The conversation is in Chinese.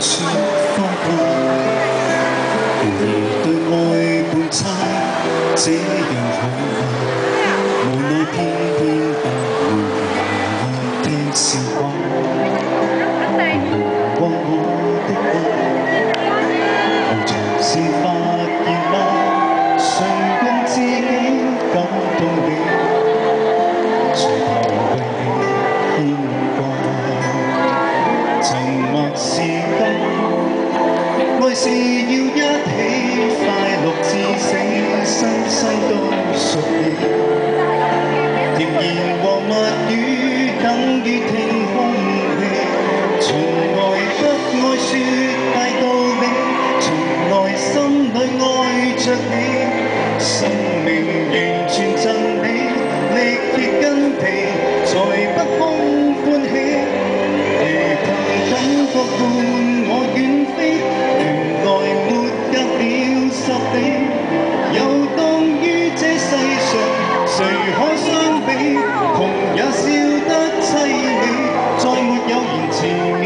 说谎话，而对爱伴差这样好怪，无奈偏偏被回忆的时光，凝固我的爱，无常是发现吗？谁共知己感动了，谁逃避牵挂？沉默是。爱是要一起快乐至死，身心都熟了。甜言和蜜语等于听空气。从来不爱说大道理，从来心里爱着你，生命。游荡于这世上，谁可相比？穷也笑得凄美，再没有言辞。